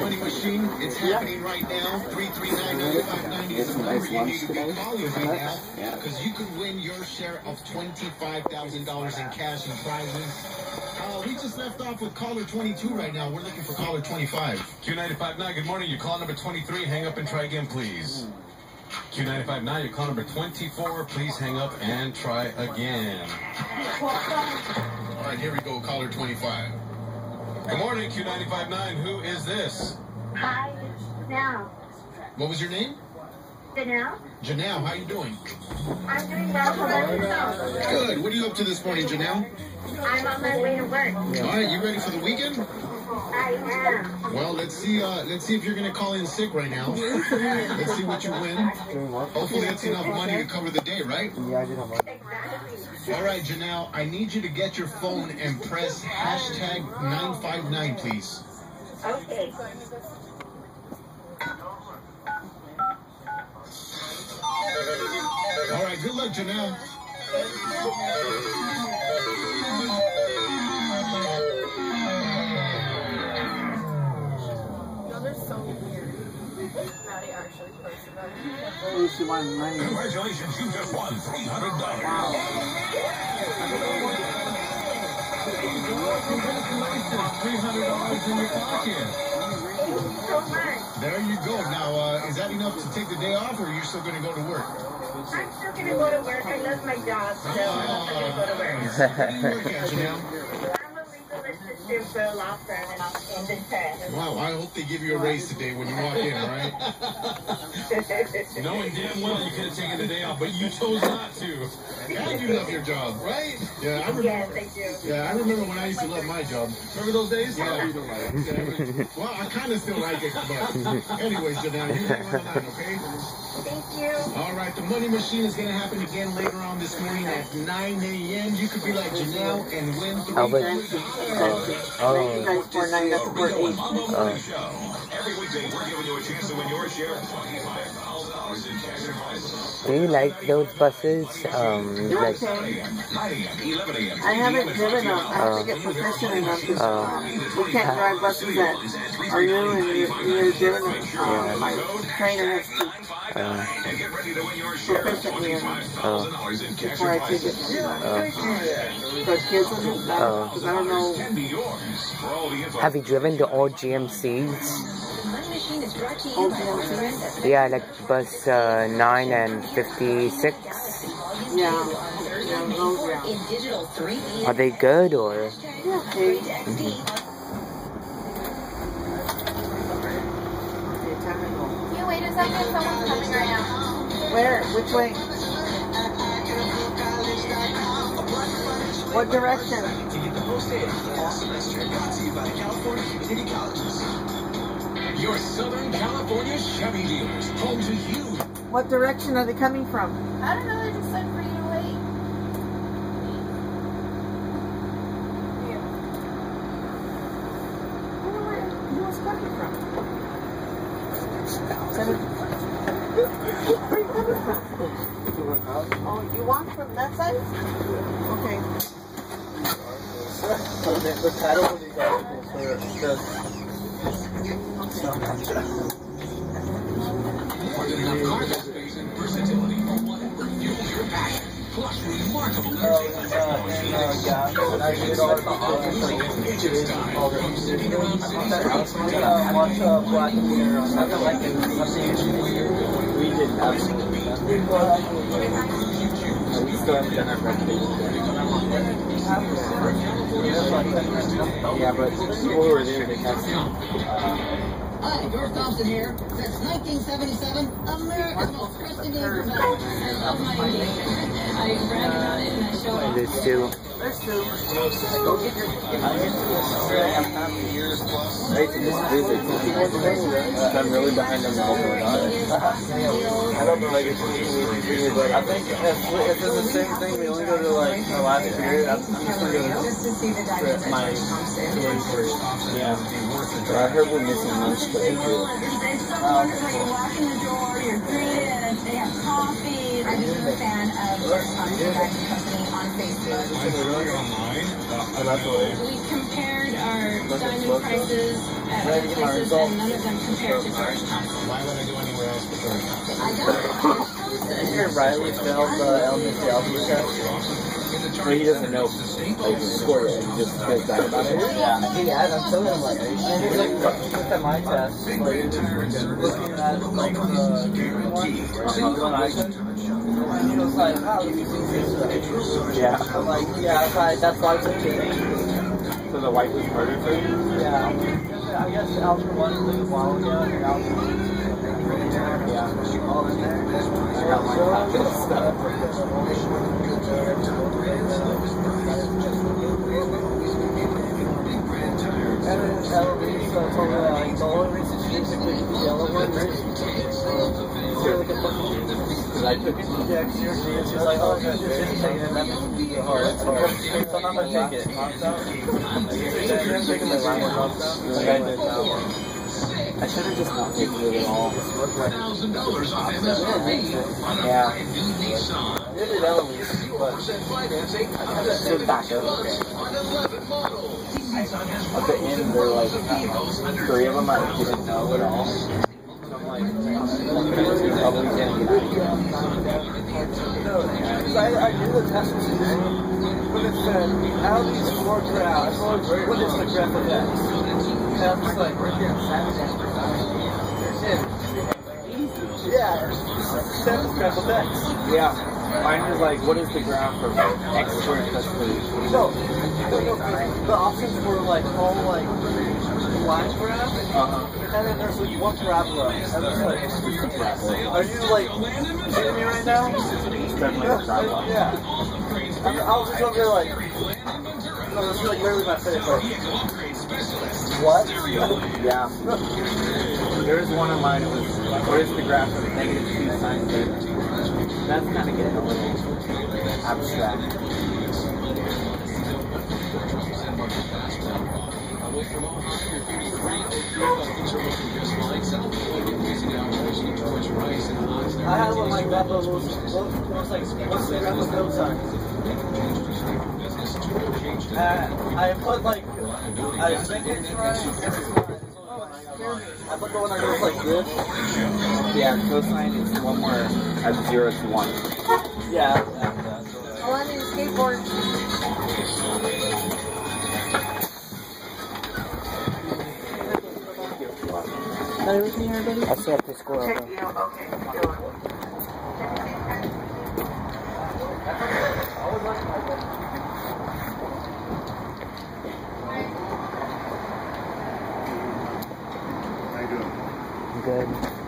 Money Machine. It's happening right now. 339 Get some nice lunch today. right now. Because you could win your share of $25,000 in cash and prizes. Uh, we just left off with caller 22 right now. We're looking for caller 25. Q959, good morning. You call number 23. Hang up and try again, please. Q959, you call number 24. Please hang up and try again. All right, here we go. Caller 25. Good morning, Q959. Who is this? Hi, Janelle. What was your name? Janelle, Janelle, how you doing? I'm doing well. How? Good. What are you up to this morning, Janelle? I'm on my way to work. All right, you ready for the weekend? I am. Well, let's see. Uh, let's see if you're gonna call in sick right now. Let's see what you win. Hopefully, that's enough money to cover the day, right? Yeah, I did have one. Exactly. All right, Janelle. I need you to get your phone and press hashtag 959, please. Okay. All right. Good luck, Janelle. Actually posted that. At won money. Congratulations, you just won $300. Wow! Congratulations, $300 in your pocket. So much. There you go. Now, uh, is that enough to take the day off, or are you still gonna go to work? I'm still gonna go to work. I love my job, so I'm still gonna go to work. Where do you work at, Janelle? I'm a legal assistant for a law firm in Austin, Texas. Wow. I hope they give you a raise today when you walk in. All right. Knowing damn well you could have taken the day off, but you chose not to. God, you love your job, right? Yeah, I yes, remember. I. Yeah, I remember when I used to love my job. Remember those days? Yeah. I don't like it. Yeah. Well, I kind of still like it, but anyways, Janelle, you hang on, okay? Thank you. All right, the money machine is going to happen again later on this morning at 9 a.m. You could be like Janelle and win three Albert. thousand Oh, oh, Nine four nine. That's four eight. oh. Every weekday, we're giving you a chance to win your share of $25,000 in cash and prizes. Do you like those buses? Um, They're like, okay. 9 a.m., 11 a.m. I haven't driven them. I have to get proficient in them because um, we can't drive buses that are new and you're, you're driven them. Uh, my trainer has to uh, And get ready to win your share of proficient me in $25,000 in cash before I take it. uh, For kids and Oh. Because I don't know. Can be yours. For all the info, have you driven the old GMCs? Yeah, like bus uh, 9 and 56. Yeah. Yeah. Are they good or? Yeah, okay. Okay, time to go. Can you wait a second? Someone's coming right now. Where? Which way? What direction? Your Southern California Chevy dealers, home to huge What direction are they coming from? I don't know. They just said for you to wait. I where he was coming from. Seven. Where are you coming from? Oh, you want from that side? Okay. more than enough absolutely you choose. We still haven't done our presentation. Yeah, but people who were there, they have Hi, George Thompson here. Since 1977, America's most trusted information. I love my name. I brag about it and I show off. There's two. There's. Go get your I'm happy years plus. Right, so this visit. I'm really behind them the whole. I don't know, like, it's but I think if, if it's the same thing, we only go to like the last period, I'm just go to my game first. Yeah. But I heard we're missing lunch, um, square they have coffee. I'm just a fan of Company on Facebook. Uh, we compared our diamond prices at other places, and none of them compared to Georgetown. Why would I go anywhere else? I don't. you hear Riley with the uh, elementary. But he doesn't know like the score yet. He just feels bad about it. Yeah. He had. I'm telling him like, and he's like, look at my test. Like, looking at like the one, one And he was like, wow, is. Yeah. I'm like, yeah, that's why, that's why I took it. So the wife was murdered for you? Yeah. I guess one was like a while ago, and two is yeah, all in there. I got my stuff. And then Eloise uh, told me that like, the only reason she didn't pick the yellow one is because I took it to the extra, and she's like, oh, you didn't take it, and that makes it hard. So I'm not going to take it. I'm taking my out. Like I did now. I should have just not taken it at all. Yeah. It did Eloise, but I did back up. At the end, there were like three of them I didn't know at all. So I'm like, I'm probably gonna get No, because I, I knew the test today, but it uh, said, out of these four graphs, what is the graph of X? And I'm just like, yeah, seven graph of X. Yeah. Mine is like, what is the graph of X squared plus 3? No, the options were like all like line graphs, uh-huh. and then there's like one parabola. And it's like, are you like kidding me right now? It's definitely a parabola. Yeah. I, I was just over there like, no, this is like literally my face. Like, what? Yeah. there is one of mine. It was what is the graph of negative two sine theta? That's kind of getting a little abstract. I had one like that, but it was, it was like, what's the graph of build time? Uh, I put like, I think it's right. I put the one that goes like this. Yeah, cosine is one where at zero to one. Yeah. Oh, I need a skateboard. That everything, everybody? I still have to score Check over. you. Okay. Good. Good.